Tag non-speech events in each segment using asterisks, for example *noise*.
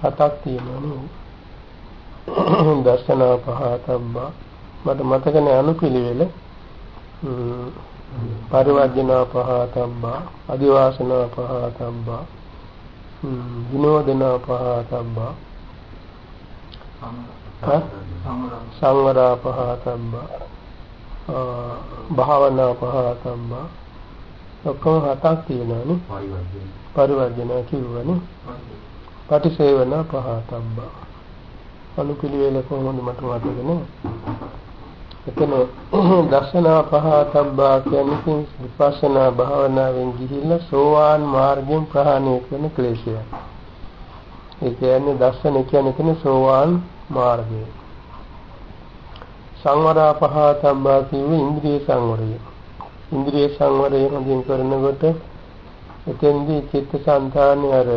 හතක් තියෙනවා? දර්ශනා පහතබ්බා මට මතක නෑ අනුපිළිවෙල පරිවර්ජනා පහතබ්බා අදිවාසනා පහතබ්බා විනෝදනා පහතබ්බා සංවරා පහතබ්බා භාවනා පහතබ්බා ඔක්කොම හතක් තියෙනවානේ පරිවර්ජනා කිව්වනේ පටිසේවන පහතබ්බා අනුපිළිවෙල කොහොමද මට මතක නෑ එතන *clears throat* දර්ශනා පහතබ්බා කියන්නේ විපස්සනා භාවනාවෙන් ගිහිල්ලා සෝවාන් මාර්ගයෙන් ප්‍රහාණය කරන ක්ලේශය. ඒ කියන්නේ දර්ශන කියන්නේ කියන්නේ සෝවාන් මාර්ගය. සංවරා පහතබ්බා කියන්නේ ඉන්ද්‍රිය සංවරය. ඉන්ද්‍රිය සංවරය හොඳින් කරනකොට එතෙන්දී චිත්තසංතානය අර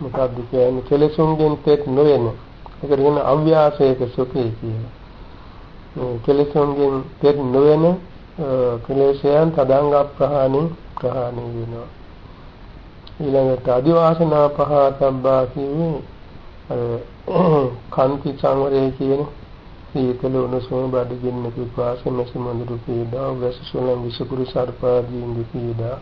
මොකක්ද කියන්නේ කෙලෙසුන්ගෙන් තෙත් නොවන. ඒකට කියන අව්‍යාසයක සුඛය කියලා. කෙලෙසුන්ගෙන් තෙත් නොවන කෙලෙසයන් තදංග ප්‍රහාණි ප්‍රහාණි වෙනවා. ඊළඟට අදිවාසනා පහතබ්බා කියන්නේ *clears throat* කාන්ති සංවරය කියන සීතල උණුසුම බඩගින්න පිපාස මෙස මඳුරු පීඩා වැසසුලන් විසකුරු සර්පාදීන්ගේ පීඩා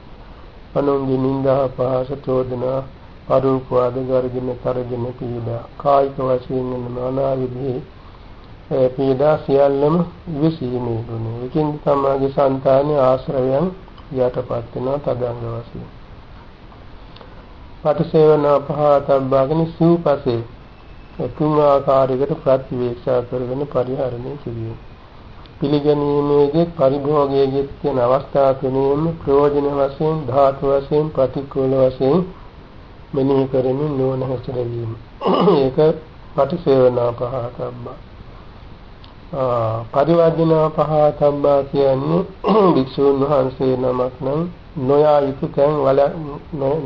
අනුන්ගේ නිඳා පහස චෝදනා පරූපවාද ගර්ජන තරජන පීඩා කායික වශයෙන් වෙන নানা විදිහේ පීඩා සියල්ලම විසීමේ ගුණය. ඒකෙන් තමයි సంతානේ ආශ්‍රයයන් යටපත් වෙනවා තදංග වශයෙන්. පටසේවන පහතබ්බාගෙන සිව්පසේ තුන් ආකාරයකට ප්‍රතිවේක්ෂා කරගෙන පරිහරණය කිරීම. පිළිගැනීමේදී පරිභෝගයේදී තියෙන අවස්ථා තුනෙම ප්‍රයෝජන වශයෙන් ධාතු වශයෙන් ප්‍රතිකූල වශයෙන් මෙනෙහි කරමින් නුවණ හැසිරවීම. *clears throat* ඒක පටිසේවනා පහතබ්බා. පරිවර්ජනා පහතබ්බා කියන්නේ *clears throat* භික්ෂුන් වහන්සේ නමක් නම් නොයා යුතු තැන් වල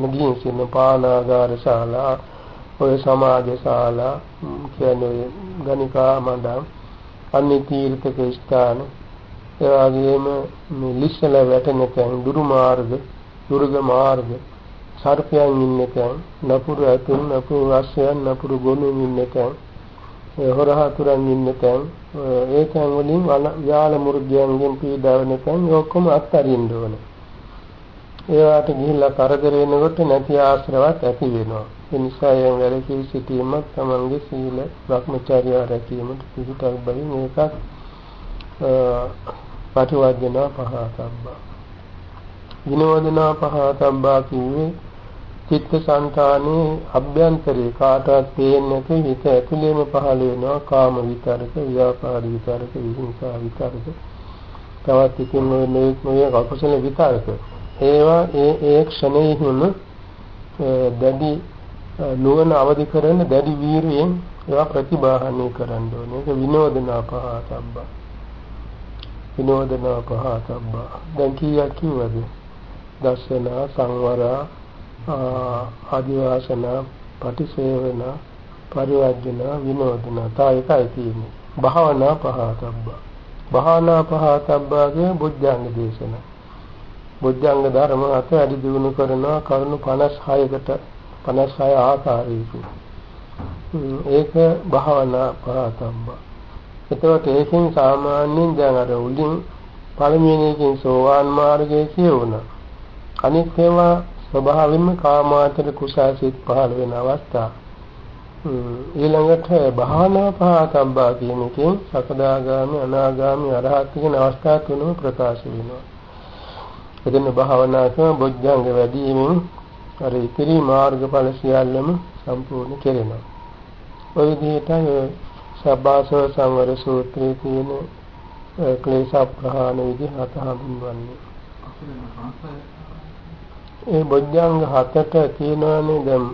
නොගින් සිටින පානාගාර ශාලා ඔය සමාජ ශාලා කියන්නේ ගණිකා මඩම් අනි තීර්ථක ස්ථාන ඒ වගේම මේ ලිස්සල වැටෙන තැන් දුරු මාර්ග දුර්ග මාර්ග සර්පයන් ඉන්න තැන් නපුරු ඇතුන් නපුරු රස්යන් නපුරු ගොනුන් ඉන්න තැන් හොරහතුරන් ඉන්න තැන් ඒ තැන් වලින් යාල මුර්ගයන්ගෙන් පීඩා වෙන තැන් ඔක්කොම අත්හරින්න ඕනේ ඒවට ගිහිල්ලා කරදර වෙනකොට නැති ආශ්‍රවත් ඇති වෙනවා. ඒ නිසා යම් වැරකී සිටීමත් තමන්ගේ සීල භ්‍රමචර්ය රැකීමට පිටුටක් බලින් ඒකත් පටිවර්ජන පහතබ්බා. විනෝදනා පහතබ්බා කිව්වේ චිත්තසංතානේ අභ්‍යන්තරේ කාටවත් පේන්නේ නැති හිත ඇතුළේම පහළ වෙනවා කාම විතරක, ව්‍යාපාද විතරක, විහිංසා විතරක. තවත් ඉතින් මේ මේ අකුසල විතරක ඒවා ඒ ඒ ක්ෂණයෙහිම දැඩි නුවණ අවදි කරන දැඩි වීරියෙන් ඒවා ප්‍රතිබාහනය කරන්න ඕනේ. ඒක විනෝදනා පහතබ්බ. විනෝදනා පහතබ්බ. දැන් කීයක් කිව්වද? දර්ශන සංවර ආදිවාසන පටිසේවන පරිවර්ජන විනෝදන තා එකයි තියෙන්නේ. භාවනා පහතබ්බ. භාවනා පහතබ්බගේ බුද්ධාංග දේශනා බුද්ධංග ධර්ම අත වැඩි දියුණු කරනවා කරුණු 56කට 56 ආකාරයකින්. ඒක භාවනා පහතම්බ. එතකොට ඒකෙන් සාමාන්‍යයෙන් දැන් අර උලින් පළමුවෙනි එකෙන් සෝවාන් මාර්ගයේ කියවුණා. අනිත් ඒවා ස්වභාවයෙන්ම කාමාචර කුසාසිත පහළ වෙන අවස්ථා. ඊළඟට භාවනා පහතම්බා කියන එකෙන් සකදාගාමි අනාගාමි අරහත් කියන අවස්ථා තුනම ප්‍රකාශ වෙනවා. එතන භාවනා කරන බොජ්ජංග වැඩිවීමෙන් අර ඉතිරි මාර්ගඵල සියල්ලම සම්පූර්ණ කෙරෙනවා. ඔය විදිහටයි සබ්බාසව සංවර සූත්‍රයේ තියෙන ක්ලේශ ප්‍රහාණ විදි හත හඳුන්වන්නේ. ඒ බොජ්ජංග හතට තියෙනවානේ දැන්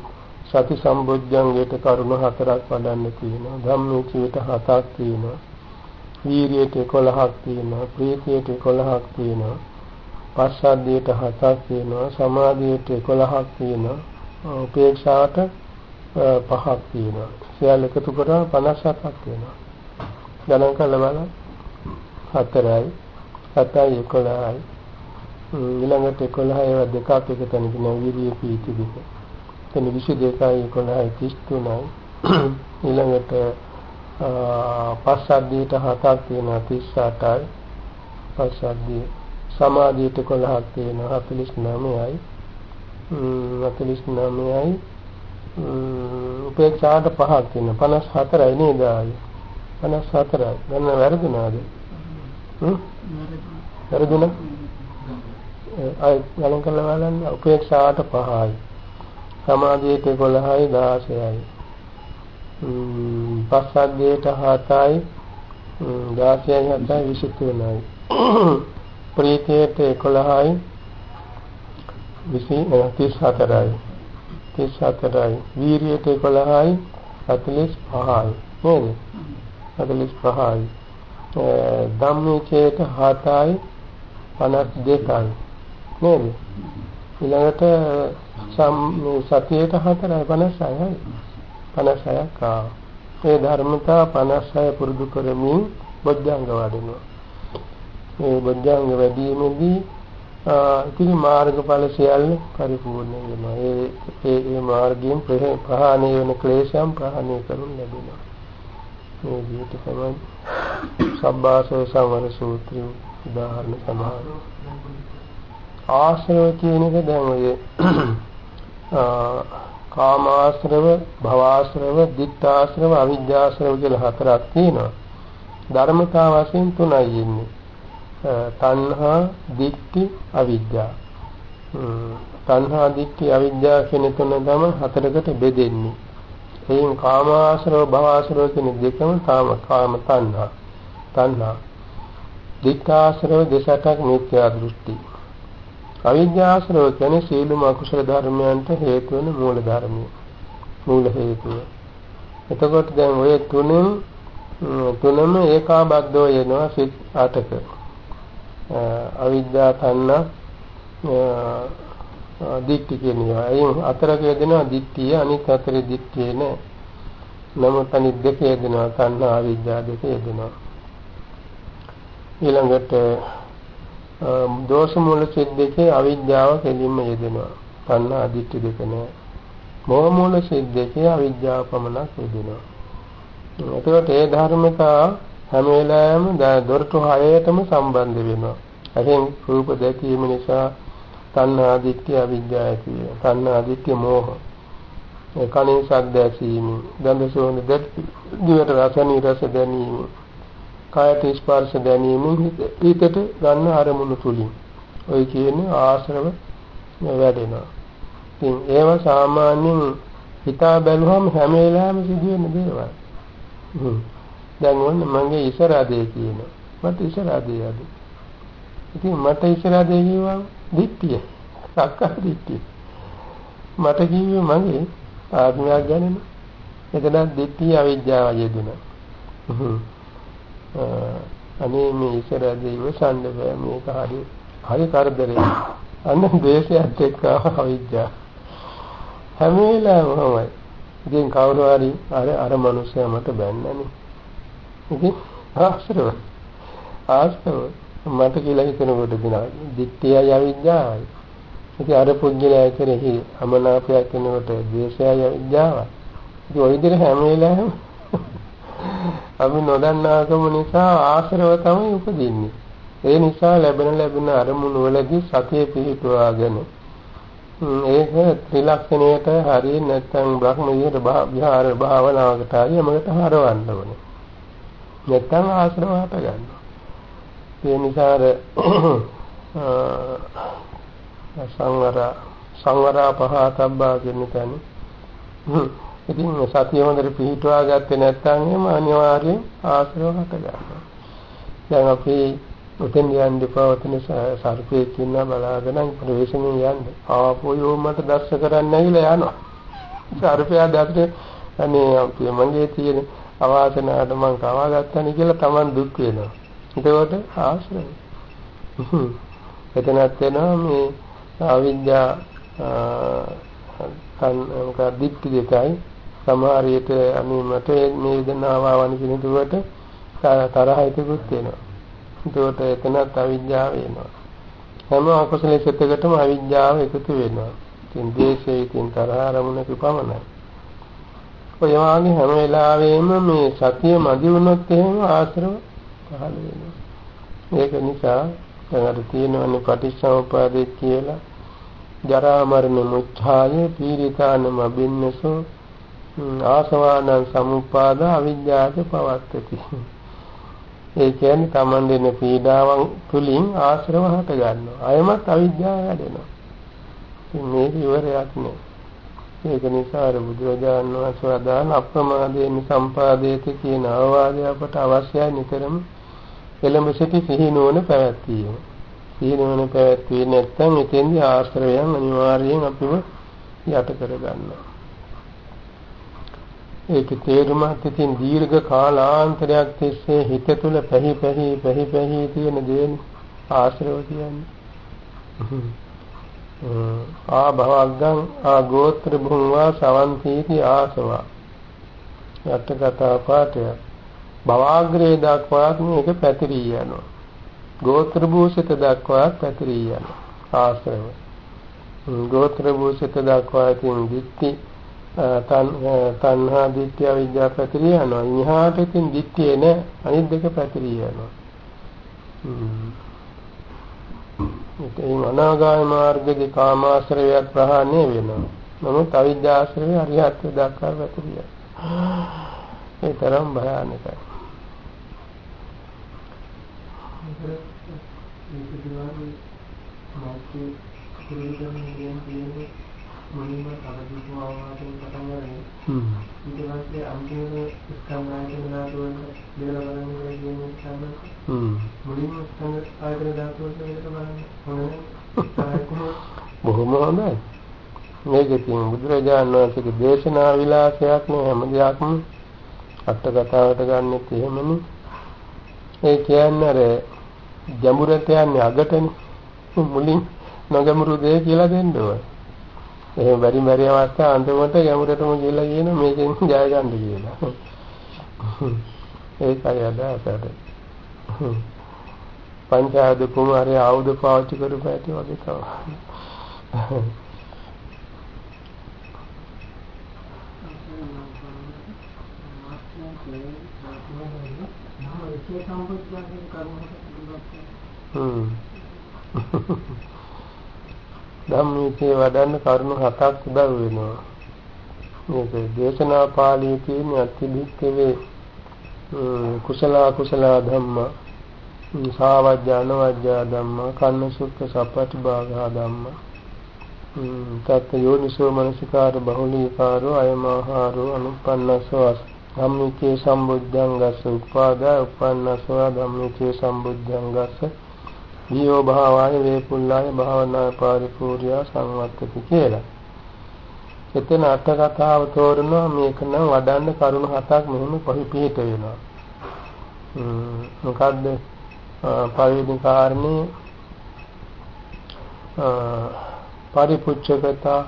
සති සම්බොජ්ජංගයට කරුණු හතරක් වඩන්න තියෙනවා. ධම්මචීත හතක් තියෙනවා. වීරියට 11ක් තියෙනවා. ප්‍රීතියට 11ක් තියෙනවා. පස්සද්ධියට 7ක් තියෙනවා සමාධියට 11ක් තියෙනවා උපේක්ෂාවට 5ක් තියෙනවා සියල්ල එකතු කරලා 57ක් වෙනවා ගණන් කරලා බලන්න 4යි 7යි 11යි ඊළඟට 11 ඒවා දෙකක් එක තැනක නෑ විරිය පීති දෙක. එතන 22යි 11යි 33යි. ඊළඟට පස්සද්ධියට හතක් තියෙනවා 38යි. පස්සද්ධිය සමාධියට 11ක් තියෙනවා. 49යි. 49යි උපේක්ෂාට පහක් තියෙනවා. 54යි නේද ආයේ? 54යි ගන්න වැරදුනාද? හ්ම්? වැරදුනා? අය ගණන් කරලා බලන්න. උපේක්ෂාට පහයි. සමාධියට 11යි 16යි පස්සද්ධියට 7යි 16යි 7යි 23යි ප්‍රීතියට 11යි 34යි 34යි වීරියට 11යි 45යි නේද? 45යි ධම්මචේත 7යි 52යි නේද? ඊළඟට සතියේට 4යි 56යි 56ක් ආ. ඒ ධර්මතා 56 පුරුදු කරමින් බොද්ධංග වඩනවා. මේ බොද්ධංග වැඩිමේදී ඉතින් මාර්ගඵල සියල්ල පරිපූර්ණ වෙනවා. ඒ ඒ ඒ මාර්ගයෙන් ප්‍රහාණය වෙන ක්ලේශයන් ප්‍රහාණය කරනු ලැබෙනවා. මේ විදිහට තමයි සබ්බාසව සංවර සූත්‍රය උදාහරණ සමහර. ආශ්‍රව කියන එක දැන් ඔය කාමාශ්‍රව, භවආශ්‍රව, ditthාශ්‍රව, අවිජ්ජාශ්‍රව කියලා හතරක් තියෙනවා. ධර්මතා වශයෙන් තුනයි ඉන්නේ. තණ්හා, දික්ටි, අවිද්‍යාව. තණ්හා, දික්ටි, අවිද්‍යාව කියන තුන තමයි හතරකට බෙදෙන්නේ. එයින් කාමාශ්‍රව, භවආශ්‍රව කියන දෙකම තාම කාම තණ්හා. තණ්හා. දික්ඛාශ්‍රව දෙසටක් මිත්‍යා දෘෂ්ටි. අවිද්‍යාශ්‍රව කියන්නේ සීලම අකුසල ධර්මයන්ට හේතු වෙන මූල ධර්මය. මූල හේතුව. එතකොට දැන් ඔය තුනෙන් තුනම ඒකාබද්ධව යනවා සිත් 8ක. අවිද්‍යා තණ්හා දික්ටි කියන ඒවා. අයින් අතරක යෙදෙනවා දික්තිය අනිත් අතරේ දික්තිය නෑ. නමුත් අනිත් දෙක යෙදෙනවා තණ්හා අවිද්‍යා දෙක යෙදෙනවා. ඊළඟට දෝෂ මූල සිත් දෙකේ අවිද්‍යාව කෙලින්ම යෙදෙනවා. තණ්හා දික්ටි දෙක නෑ. මෝහ මූල සිත් දෙකේ අවිද්‍යාව පමණක් යෙදෙනවා. එතකොට ඒ ධර්මතා හැම වෙලාවෙම දොරටු හයයටම සම්බන්ධ වෙනවා. එහෙන් රූප දැකීම නිසා තණ්හා දිට්ඨිය අවිද්‍යාව ඇති වෙනවා. තණ්හා දිට්ඨිය මෝහ. ඒ කණින් ශබ්ද ඇසීම, ගන්ධ සෝඳ දැකීම, දිවට රස නිරස දැනීම, කායට ස්පර්ශ දැනීම හිතට ගන්න අරමුණු තුලින්. ඔය කියන්නේ ආශ්‍රව වැඩෙනවා. ඉතින් ඒව සාමාන්‍යයෙන් හිතා බැලුවම හැම වෙලාවෙම සිදුවෙන දේවල්. දැන් ඔන්න මගේ ඉසරාදේ කියනවා. මට ඉසරාදේ අද. ඉතින් මට ඉසරාදේ කියවම දිට්ඨිය. සක්කාය දිට්ඨිය. මට කිව්වේ මගේ ආත්මයක් ගැනනේ. එතන දිට්ඨිය අවිද්‍යාව යෙදුණා. අනේ මේ ඉසරාදේ ඉවසන්න බෑ මේක හරි හරි කරදරේ. අන්න දේශයත් එක්ක අවිද්‍යාව. හැම වෙලාවෙම ඉතින් කවුරු හරි අර අර මනුස්සයා මට බැන්නනේ. ඉතින් ආශ්‍රව ආශ්‍රව මට කියලා හිතනකොට දිනා දිට්ඨියයි අවිද්‍යාවයි. ඉතින් අර පුද්ගලයා කෙරෙහි අමනාපයක් වෙනකොට ද්වේෂයයි අවිද්‍යාවයි. ඉතින් ওই විදිහට හැම වෙලාවෙම අපි නොදන්නාකම නිසා ආශ්‍රව තමයි උපදින්නේ. ඒ නිසා ලැබෙන ලැබෙන අරමුණු වලදී සතිය පිහිටුවාගෙන ඒක ත්‍රිලක්ෂණයට හරිය නැත්නම් බ්‍රහ්ම විහාර භාවනාවකට හරිය යමකට හරවන්න ඕනේ. නැත්නම් ආශ්‍රව හට ගන්නවා. ඒ නිසා සංවර සංවරා පහතබ්බා කියන තැන ඉතින් සතිය හොඳට පිහිටුවා ගත්තේ නැත්නම් එහෙම අනිවාර්යෙන් ආශ්‍රව හට ගන්නවා. දැන් අපි උතෙන් යන්න පවතින සර්පයෙක් ඉන්න බලාගෙන ප්‍රවේශමෙන් යන්න. ආපෝ යෝ මට දැස්ස කරන්න ඇවිල්ලා යනවා. සර්පයා දැස්සේ අනේ අපි මගේ තියෙන අවාසනාවට මං කවා ගත්තනේ කියලා Taman දුක් වෙනවා. එතකොට ආශ්‍රය. එතනත් වෙනවා මේ අවිද්‍යා තන් මොකක්ද දික්ටි දෙකයි සමහර විට අනේ මට මේ වේදනාව ආවන කියන දුවට තරහ හිතකුත් වෙනවා. එතකොට එතනත් අවිද්‍යාව වෙනවා. හැම අකුසල සිතකටම අවිජ්ජාව එකතු වෙනවා. ඉතින් දේශේ ඉතින් තරහ අරමුණක පමණයි. ඔය වාගේ හැම වෙලාවෙම මේ සතිය මදි වුණොත් එහෙම ආශ්‍රව පහළ වෙනවා. ඒක නිසා දැන් අර තියෙනවනේ පටිච්චසමුප්පාදේ කියලා ජරා මරණ මුච්ඡාය පීරිතාන මබින්නසෝ ආසවානං සමුප්පාද අවිජ්ජාත පවත්තති. ඒ කියන්නේ Taman දෙන පීඩාවන් තුලින් ආශ්‍රව හට ගන්නවා. අයමත් අවිද්‍යාව වැඩෙනවා. ඉතින් මේක ඉවරයක් නෙවෙයි. ඒක නිසා අර බුදුරජාණන් වහන්සේ වදාන අප්‍රමාදයෙන් සම්පාදේති කියන අවවාදය අපට අවශ්‍යයි නිතරම එළඹ සිටි සිහි නුවණ පැවැත්වීම. සිහි නුවණ පැවැත්වුවේ නැත්නම් එතෙන්දී ආශ්‍රවයන් අනිවාර්යයෙන් අපිව යට කර ගන්නවා. ඒක තේරුමත් ඉතින් දීර්ඝ කාලාන්තරයක් තිස්සේ හිත තුළ පැහි පැහි පැහි පැහි තියෙන දේනේ ආශ්‍රව කියන්නේ. ආ භවග්ගං ආ ගෝත්‍ර භුංවා සවන්තිති ආසවා. යට්ඨකතා පාඨය. භවාග්‍රේ දක්වාත් මේක පැතිරී යනවා. ගෝත්‍ර භූෂිත දක්වාත් පැතිරී යනවා. ආශ්‍රව. ගෝත්‍ර භූෂිත දක්වා තියෙන දික්ටි තණ්හා දිට්ඨිය විද්‍යා පැතිරිය යනවා. ඉහාට ඉතින් දිට්ඨිය නෑ අනිත් දෙක පැතිරිය යනවා. ඉතින් අනාගාමී මාර්ගයේ කාමාශ්‍රයයත් ප්‍රහාණය වෙනවා. නමුත් අවිද්‍යාශ්‍රය අරිහත් දක්වා පැතිරිය. ඒ තරම් භයානකයි. මේක දිවානේ මාත්‍ය කුරුදම් කියන්නේ මුලින්ම තවදීපු ආවාදයෙන් පටන් ගන්නේ. හ්ම්. ඊට පස්සේ අන්තිම ස්කන්ධායතන ධාතුවට බෙදලා බලන්න කියන්නේ තමයි. හ්ම්. මුලින්ම ස්කන්ධ ආයතන ධාතුවට බෙදලා බලන්න. බොහොම හොඳයි. මේක ඉතින් බුදුරජාණන් වහන්සේගේ දේශනා විලාසයක් නේ හැම දෙයක්ම අට කතාවට ගන්නෙත් එහෙමනේ. ඒ කියන්නේ අර ගැඹුරට යන්නේ අගටනේ. මුලින් නොගැඹුරු දේ කියලා දෙන්න ඕනේ. එහෙම බැරි බැරි අවස්ථා අන්තිමට ගැඹුරටම ගිහලා කියන මේකෙන් ජය ගන්න කියලා. *laughs* ඒකයි අදහසට. *laughs* පංචායද කුමාරය ආයුධ පාවිච්චි කරපු ඇති වගේ තමයි. *laughs* හ්ම් ධම්මීකේ වඩන්න කරුණු හතක් උදව් වෙනවා. මේක දේශනා පාළියේ තියෙන අතිභික්කවේ කුසල කුසල ධම්ම සාවජ්‍ය අනවජ්‍ය ධම්ම කන්න සුත්ත සපටිභාගා ධම්ම තත් යෝනිසෝ මනසිකාර බහුලීකාරෝ අයමහාරෝ අනුපන්නසෝ ධම්මිකේ සම්බුද්ධං ගස්ස උපාදා උපන්නසෝ ධම්මිකේ සම්බුද්ධං ගස්ස දීයෝ භාවාය වේපුල්ලාය භාවනා පරිපූර්ණා සංවත්තති කියලා. එතන අට කතාව තෝරනවා මේක නම් වඩන්න කරුණු හතක් මෙහෙම පහි පිට වෙනවා. මොකද්ද පළවෙනි කාරණේ පරිපුච්ඡකතා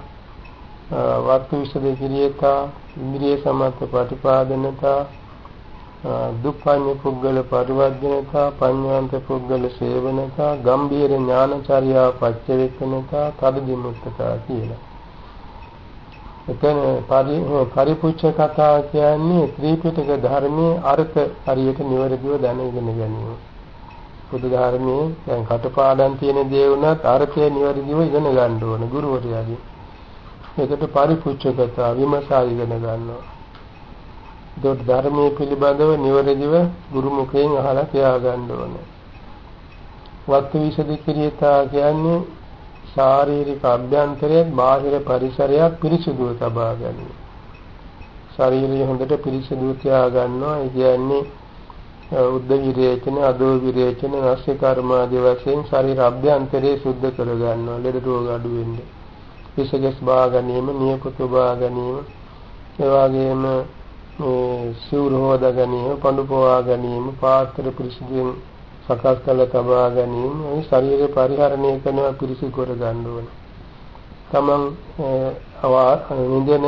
වත්තු විසද කිරියතා ඉන්ද්‍රිය සමත්ත ප්‍රතිපාදනතා දුක්ඛඤ්ඤ පුද්ගල පරිවර්ජනතා පඤ්ඤාන්ත පුද්ගල සේවනතා ගම්බීර ඥානචර්යා පච්චවේකනතා තදදිමුත්තතා කියලා. එතන පරිපුච්ඡ කතා කියන්නේ ත්‍රිපිටක ධර්මයේ අර්ථ හරියට නිවැරදිව දැනගෙන ගැනීම. බුදු ධර්මයේ දැන් කටපාඩම් තියෙන දේ වුණත් අර්ථය නිවැරදිව ඉගෙන ගන්න ඕන ගුරුවරයාගෙන්. ඒකට පරිපුච්ඡ කතා විමසා ඉගෙන ගන්නවා. ඒකට ධර්මයේ පිළිබඳව නිවැරදිව ගුරු මුඛයෙන් අහලා තියාගන්න ඕනේ. වත්තු විසද කිරියතා කියන්නේ ශාරීරික අභ්‍යන්තරයත් බාහිර පරිසරයක් පිරිසිදුව තබා ගැනීම. ශරීරය හොඳට පිරිසිදුව තියාගන්නවා. ඒ කියන්නේ උද්ද විරේචන, අදෝ විරේචන, රස්ස කර්ම ආදී වශයෙන් ශරීර අභ්‍යන්තරය සුද්ධ කර ගන්නවා. ලෙඩ රෝග අඩු වෙන්නේ. විසගස් බා ගැනීම, නියපොතු බා ගැනීම, ඒ වගේම මේ සිවුර හොදා ගැනීම, පඳු පවා ගැනීම, පාත්‍ර පිරිසිදුවෙන් සකස් කළ තබා ගැනීම, මේ ශරීරය පරිහරණය කරනවා පිරිසිදු කර ගන්න ඕනේ. තමන් නිදන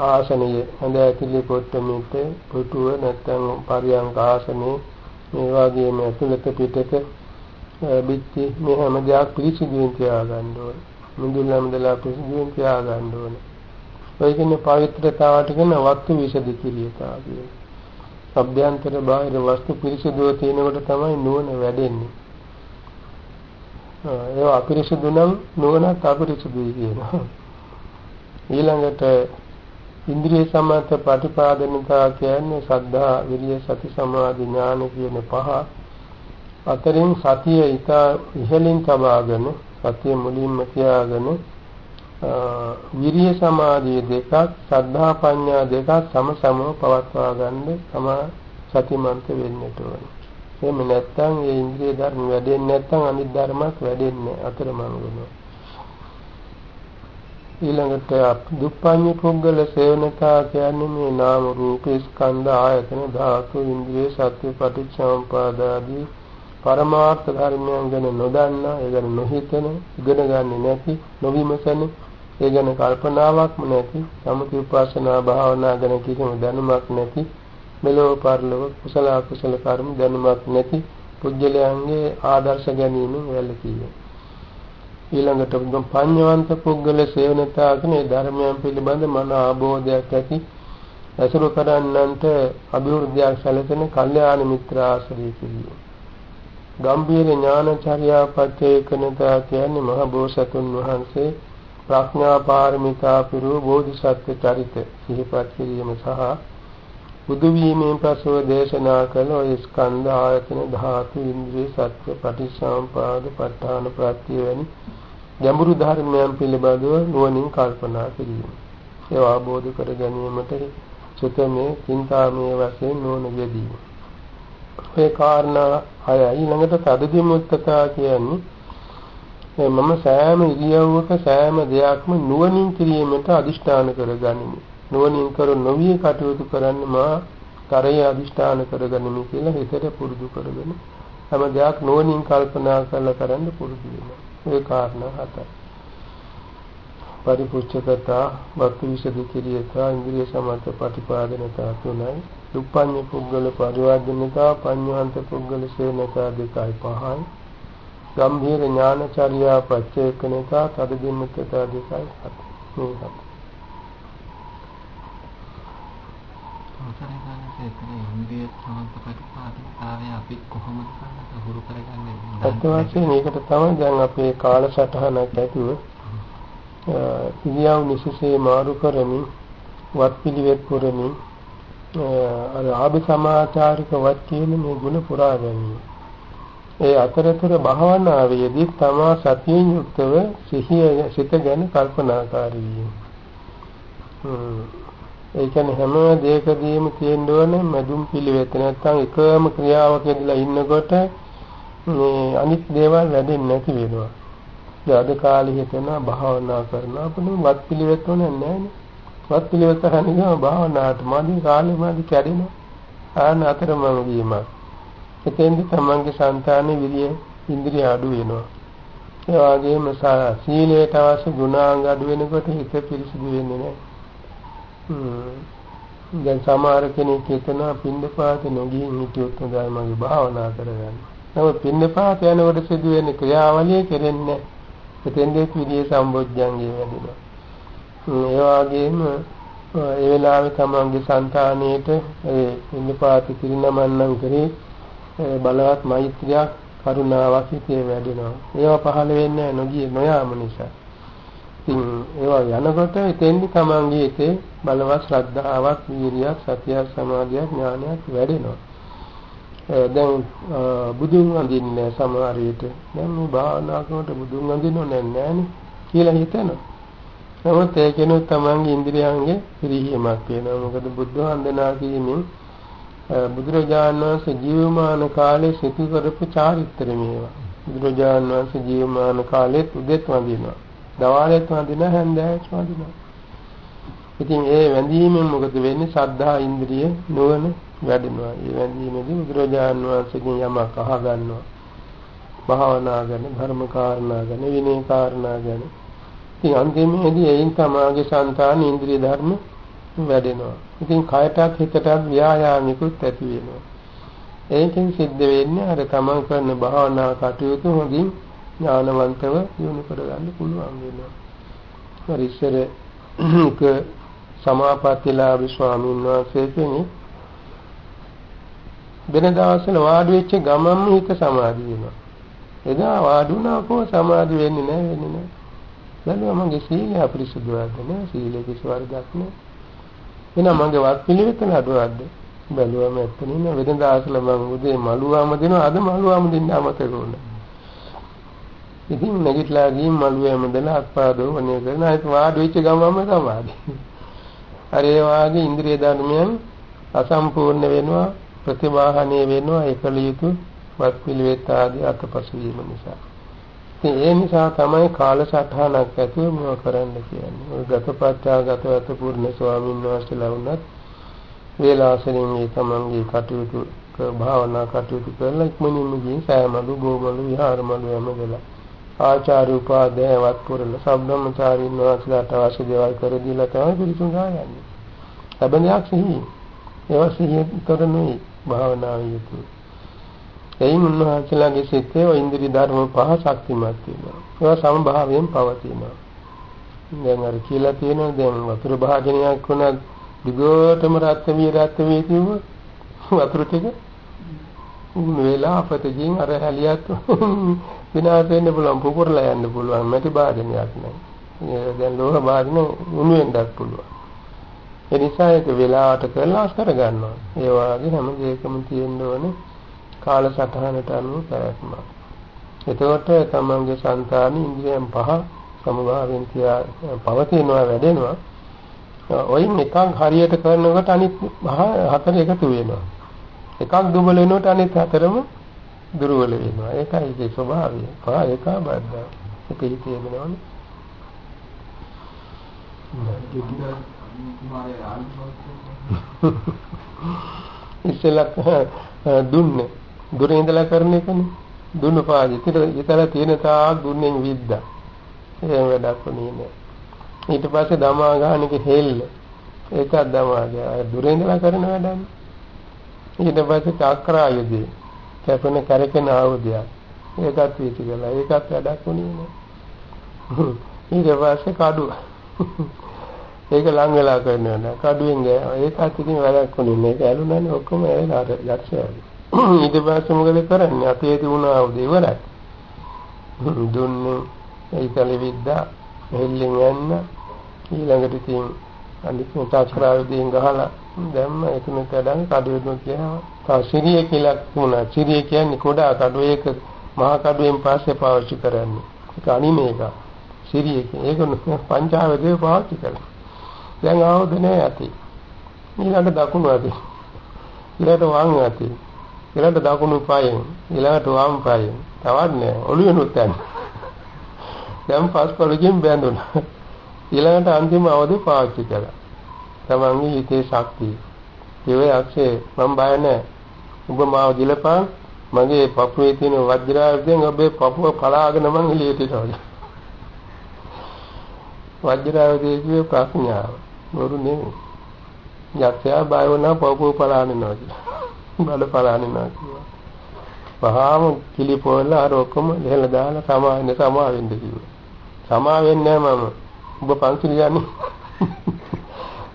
ආසනයේ හඳ ඇතුලේ කොට්ටමිට පුටුව නැත්නම් පරියංග ආසනේ මේ වගේම ඇතුළත පිටත බිත්ති මේ හැම දෙයක් පිළිසිදුවෙන් තියාගන්න ඕනේ. මුදුල් හැමදලා පිළිසිදුවෙන් තියාගන්න ඕනේ. ඔය කියන්නේ පවිත්‍රතාවට කියන වස්තු විසද කිරියතා කියන්නේ. අභ්‍යන්තර බාහිර වස්තු පිරිසිදුව තියෙනකොට තමයි නුවණ වැඩෙන්නේ. ඒවා අපිරිසිදු නම් නුවණත් අපිරිසිදුයි කියනවා. ඊළඟට ඉන්ද්‍රිය සමත ප්‍රතිපාදනතා කියන්නේ සද්ධා, විරිය, සති, සමාධි, ඥාන කියන පහ අතරින් සතිය ඊට ඉහළින් තබාගෙන සතිය මුලින්ම තියාගෙන විරිය සමාධිය දෙකක් සද්ධා ප්‍රඥා දෙකක් සම සමව පවත්වා ගන්න තම සතිමන්ත වෙන්නට ඕනේ. එහෙම නැත්නම් ඒ ඉන්ද්‍රිය ධර්ම වැඩෙන්නේ නැත්නම් අනිත් ධර්මات වැඩෙන්නේ අතරමං වෙනවා. ඊළඟට දුප්පඤ්ඤ පුද්ගල සේවනතා කියන්නේ මේ නාම රූප ස්කන්ධ ආයතන ධාතු ඉන්ද්‍රිය සත්‍ය පටිච්චසමුපාදාදී පරමාර්ථ ධර්මයන් ගැන නොදන්නා ඒ ගැන නොහිතන ඉගෙන ගන්නේ නැති නොවිමසන ඒ ගැන කල්පනාවක්ම නැති සමුති උපාසනා භාවනා ගැන කිසිම දැනුමක් නැති මෙලොව පරලොව කුසල අකුසල කර්ම දැනුමක් නැති පුජ්‍යලයන්ගේ ආදර්ශ ගැනීමෙන් වැළකීය. ඊළඟට පඤ්ඤවන්ත පුද්ගල සේවනතා කියන ධර්මයන් පිළිබඳ මන ආબોධයක් ඇති ඇසුරු කරන්නන්ට අභිවෘද්ධියක් සැලසෙන කල්යාණ මිත්‍ර ආශ්‍රය කිරීම. ගම්භීර ඥානචර්යා පච්චේකනතා කියන්නේ මහ බෝසතුන් වහන්සේ ප්‍රඥා පාරමිතා පිරු බෝධිසත්ව චරිත සිහිපත් කිරීම සහ බුදු වීමෙන් පසුව දේශනා කළ ඔය ස්කන්ධ ආයතන ධාතු ඉන්ද්‍රිය සත්‍ය පටිසම්පාද ප ဋ ාණ ප්‍රත්‍ය වැනි ගැඹුරු ධර්මයන් පිළිබඳව නුවණින් කල්පනා කිරීම. ඒවා අවබෝධ කර ගැනීමට සුතමේ චින්තාමේ වශයෙන් නුවණ යෙදීම. ඒ කාරණා හයයි ළඟට තදදි මුත්තතා කියන්නේ මම සෑම ඉරියව්වක සෑම දෙයක්ම නුවණින් කිරීමට අදිෂ්ඨාන කරගනිමි. නුවණින් කර නොවිය කටයුතු කරන්න මා කරේ අදිෂ්ඨාන කරගනිමි කියලා හිතට පුරුදු කරගෙන හැම දෙයක් නුවණින් කල්පනා කරලා කරන්න පුරුදු වෙනවා. ඒ කාරණා හතයි. පරිපුච්ඡකතා, භක්ති විසදි කිරියතා, ඉන්ද්‍රිය සමත ප්‍රතිපාදනතා තුනයි. දුප්පඤ්ඤ පුද්ගල පරිවර්ජනතා, පඤ්ඤවන්ත පුද්ගල සේනතා දෙකයි පහයි. ගම්භීර ඥානචර්යා පච්චේකනතා, තදදින්නතතා දෙකයි හත. මේ හත. අවසරයි ගන්නට එතන ඉන්ද්‍රිය සමන්ත ප්‍රතිපාදනතාවය අපි කොහොමද හුරු කරගන්නේ? අත් වශයෙන් මේකට තමයි දැන් අපේ කාලසටහනක් ඇතුව ඉරියව් නිසසේ මාරු කරමින් වත් පිළිවෙත් පුරමින් අර ආභි සමාචාරික වත් කියන මේ ගුණ පුරා ගැනීම. ඒ අතරතුර භාවනාවේදී තමා සතියෙන් යුක්තව සිහිය සිත ගැන කල්පනාකාරී වීම. ඒ කියන්නේ හැම දෙයකදීම තියෙන්න ඕනේ මදුම් පිළිවෙත නැත්නම් එකම ක්‍රියාවක ඉඳලා ඉන්නකොට මේ අනිත් දේවල් වැඩෙන්නේ නැති වෙනවා. අද කාලේ හිතන භාවනා කරන අපේ වත් පිළිවෙත් ඕනේ නැහැ වත් පිළිවෙත් කරන්නේ භාවනාවට මදි කාලේ මදි කැඩෙනවා. ආන අතරමං වීම. එතෙන්දි තමන්ගේ సంతානෙ විදිය ඉන්ද්‍රිය අඩු වෙනවා. ඒ වගේම සීලයට අවශ්‍ය ගුණාංග අඩු වෙනකොට හිත පිරිසිදු වෙන්නේ නැහැ. දැන් සමහර කෙනෙක් හිතනවා පින්නපාත නොගින් හිටියොත් හොඳයි මගේ භාවනා කරගන්න. නමුත් පින්නපාත යනකොට සිදුවෙන ක්‍රියාවලිය කෙරෙන්නේ එතෙන්දී විදිය සම්බොජ්ජංගේ වැඩිනවා. ඒ වගේම ඒ වෙලාවේ තමන්ගේ సంతානෙට ඒ පින්නපාත කිරිනමන්නම් කරේ බලවත් මෛත්‍රියක් කරුණාවක් හිතේ වැඩෙනවා. ඒවා පහළ වෙන්නේ නොගිය නොයාම නිසා. ඉතින් ඒවා යනකොට එතෙන්දි තමන්ගේ හිතේ බලවත් ශ්‍රද්ධාවක්, වීරියක්, සතියක්, සමාධියක්, ඥානයක් වැඩෙනවා. දැන් බුදුන් වඳින්නේ සමහර විට දැන් මේ භාවනා කරනකොට බුදුන් වඳින්නෝ නැන්නේ කියලා හිතනවා. නමුත් ඒ කෙනෙක් තමන්ගේ ඉන්ද්‍රියයන්ගේ පිරිහීමක් වෙනවා. මොකද බුද්ධ වන්දනා කිරීමෙන් බුදුරජාණන් වහන්සේ ජීවමාන කාලේ සිටු කරපු චාරිත්‍ර මේවා. බුදුරජාණන් වහන්සේ ජීවමාන කාලෙත් උදෙත් වඳිනවා. දවාලෙත් වඳිනවා හැන්දෑවෙත් වඳිනවා. ඉතින් ඒ වැඳීමෙන් මොකද වෙන්නේ? සද්ධා ඉන්ද්‍රිය නුවණ වැඩෙනවා. ඒ වැඳීමේදී බුදුරජාණන් වහන්සේගෙන් යමක් අහ ගන්නවා. භාවනා ගැන, ධර්ම කාරණා ගැන, විනය කාරණා ගැන. ඉතින් අන්තිමේදී එයින් තමාගේ సంతාන ඉන්ද්‍රිය ධර්ම වැඩෙනවා. ඉතින් කයටත් හිතටත් ව්‍යායාමිකුත් ඇති වෙනවා. ඒකෙන් සිද්ධ වෙන්නේ අර තමන් කරන භාවනා කටයුතු හොඳින් ඥානවන්තව යොමු කරගන්න පුළුවන් වෙනවා. හරි ඉස්සර එක සමාපත්තිලාභී ස්වාමීන් වහන්සේ කෙනෙක් වෙන දවස්වල වාඩි වෙච්ච ගමන්ම හිත සමාධි වෙනවා. එදා වාඩි වුණා කොහොම සමාධි වෙන්නේ නැහැ වෙන්නේ නැහැ. බැලුවා මගේ සීලය අපිරිසුදුවද නැහැ සීලේ කිසි වරදක් නැහැ. එහෙනම් මගේ වත් පිළිවෙත නඩුවක්ද? බැලුවම ඇත්තනේ නේද වෙන දවස්වල මම උදේ මලුවාම දෙනවා අද මලුවාම දෙන්න අමතක වුණා. ඉතින් නැගිටලා ගිහින් මලුවේම දෙන අත්පාදෝ වනේ කරන අයිත් වාඩි වෙච්ච ගමන්ම සමාධි. අර ඒ වාගේ ඉන්ද්‍රිය ධර්මයන් අසම්පූර්ණ වෙනවා ප්‍රතිවාහණය වෙනවා ඒකල යුතු වත් පිළිවෙත් ආදී අතපසු වීම නිසා. ඉතින් ඒ නිසා තමයි කාලසටහනක් ඇතුව මොව කරන්න කියන්නේ. ඔය ගතපත්තා ගතවත පුර්ණ ස්වාමීන් වහන්සේලා වුණත් වේලාසනින් මේ තමන්ගේ කටයුතු භාවනා කටයුතු කරලා ඉක්මනින්ම ගිහින් සෑමලු බෝමලු විහාරමලු යමදලා ආචාර්ය උපාධ්‍යායවත් පුරල සම්බ්‍රහ්මචාරීන් වහන්සේලාට අවශ්‍ය දේවල් කර දීලා තමයි පිළිතුරු ගන්නේ. හැබැයි සිහි ඒවා සිහිය කරනුයි භාවනාව යුතුයි. එයින් උන්වහන්සේලාගේ සිතේ ඔය ඉන්ද්‍රිය ධර්ම පහ ශක්තිමත් වෙනවා. ඒවා සමභාවයෙන් පවතිනවා. දැන් අර කියලා තියෙනවා දැන් වතුර භාජනයක් වුණත් දිගටම රත් වී රත් වී කිව්ව වතුර ටික උන් වෙලා අපතකින් අර හැලියත් *laughs* විනාශ වෙන්න පුළුවන් පුපුරලා යන්න පුළුවන් මැටි භාජනයක් නෑ. දැන් ලෝහ භාජන උණු වෙන්නත් පුළුවන්. ඒ නිසා ඒක වෙලාවට කරලා අස්තර ගන්නවා. ඒ වගේ හැම දෙයකම තියෙන්න ඕනේ කාලසටහනට අනුව පැවැත්මක්. එතකොට තමන්ගේ సంతානි ඉන්ද්‍රියන් පහ සමභාවයෙන් තියා පවතිනවා වැඩෙනවා. ඔයින් එකක් හරියට කරනකොට අනිත් හතර එකතු වෙනවා. එකක් දුබල වෙනකොට අනිත් හතරම දුර්වල වෙනවා. ඒකයි ඒකේ ස්වභාවය. පහ එක බද්දා. ඒක හිතේ වෙනවනේ. ඉස්සෙල්ලා දුන්නේ දුරේ ඉඳලා කරන එකනේ. දුන්නු පාදේ. ඉතල තියෙන තාක් දුන්නෙන් විද්දා. එහෙම වැඩක් වුණේ නෑ. ඊට පස්සේ දමා ගන්නක හෙල්ල. ඒකත් දමා ගියා. දුරේ ඉඳලා කරන වැඩන්නේ. ඊට පස්සේ චක්‍රායුධය. කැපෙන කරකෙන ආයුධයක්. ඒකත් වීති කළා. ඒකත් වැඩක් වුණේ නෑ. ඊට පස්සේ කඩුව. ඒක ලං වෙලා කරනවා නේද? කඩුවෙන් ගෑ. ඒකත් ඉතින් වැඩක් වුණේ නෑ. ඒක ඇලුනනේ ඔක්කොම ඇලලා අර යක්ෂයා. ඊට පස්සේ මොකද කරන්නේ? අතේ තිබුණා උදේ ඉවරයි. දුන්නේ ඒකලෙ විද්දා හෙල්ලෙන් යන්න ඊළඟට ඉතින් අනිත් චක්‍රායුධයෙන් ගහලා දැම්ම එතනට වැඩන් කඩුවෙන් කියනවා. තා සිරිය කියලා තුනා. සිරිය කියන්නේ කොඩා කඩුව ඒක මහා කඩුවෙන් පස්සේ පාවිච්චි කරන්නේ. ඒක අනිමේ එක. සිරිය කියන්නේ ඒක පංචාවදේ පාවිච්චි කරනවා. දැන් ආවද නෑ ඇති. ඊළඟ දකුණු ඇති. ඊළඟ වම් ඇති. ඊළඟට දකුණු පායෙන් ඊළඟට වම් පායෙන්. තවත් නෑ. ඔළුවෙනුත් යන්නේ. දැන් පස්කොලකින් බැඳුණා. ඊළඟට අන්තිම අවදි පාවිච්චි කළා. තමන්ගේ හිතේ ශක්තිය. ඒ අක්ෂේ මම බය නෑ. ඔබ මාව දිලපන් මගේ පපුවේ තියෙන වජ්‍රායුධයෙන් ඔබේ පපුව පලාගෙන මං එළියට යනවා වජ්‍රායුධයේ කියේ ප්‍රඥාව. බොරු නෙමෙයි. යක්ෂයා බය වුණා පපුව පලාගෙනවා කියලා බඩ පලානිනවා කිව්වා. වහාම කිලිපොල්ල අර ඔක්කොම දෙහලා දාලා සමාවෙන්න සමාවෙන්න කිව්වා. සමා වෙන්නේ නැහැ මම. ඔබ පන්සිල් යන්නේ.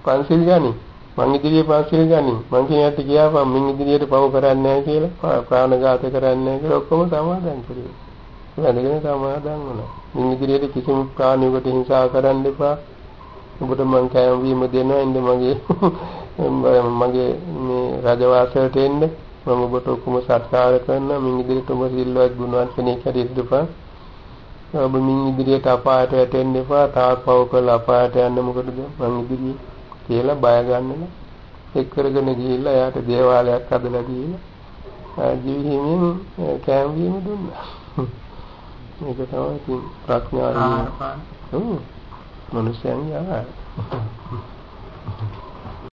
පන්සිල් යන්නේ. මං ඉදිරියේ පන්සිල් යන්නේ. මං කියනට ගියාම මින් ඉදිරියට පව කරන්නේ නැහැ කියලා ප්‍රාණඝාත කරන්නේ නැහැ කියලා ඔක්කොම සමාදන් කරුවා. වැඩගෙන සමාදන් වුණා. මින් ඉදිරියට කිසිම ප්‍රාණියකට හිංසා කරන්න එපා. ඔබට මං කෑම වීම දෙනවා ඉන්න මගේ *laughs* මගේ මේ රජවාසයට එන්න. මම ඔබට ඔක්කොම සත්කාර කරනවා මින් ඉදිරියට ඔබ සිල්වත් ගුණවත් කෙනෙක් හැටියට ඉඳපන් ඔබ මින් ඉදිරියට අපායට වැටෙන්න එපා. තාක් පව කරලා අපායට යන්න මොකටද? මං ඉදිරියේ කියලා බය ගන්න එක් කරගෙන ගිහිල්ලා එයාට දේවාලයක් හදලා දීලා ජීවිහිමින් කෑම වීම දුන්නා. මේක තමයි ප්‍රඥාව. ඔව්. මනුස්සයන්ගේ ආහාර.